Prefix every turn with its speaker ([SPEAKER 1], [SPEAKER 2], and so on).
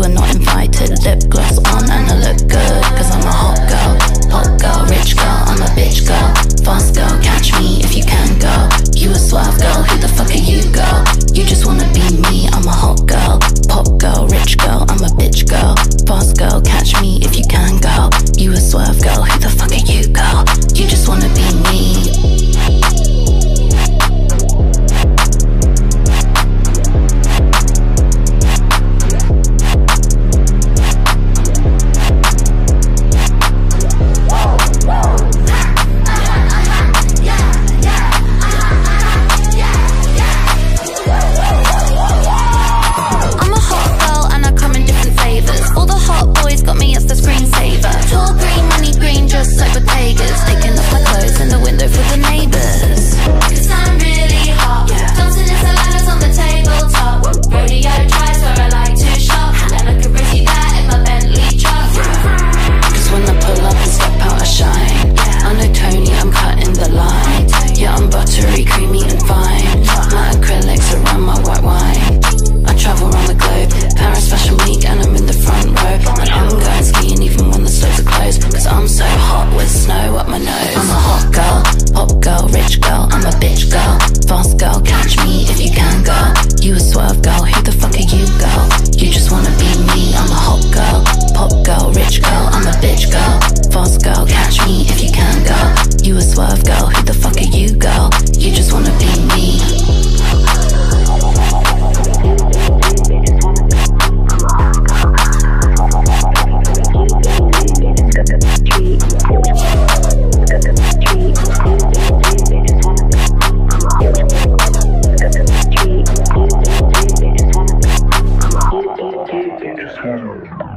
[SPEAKER 1] you annoying go. Home.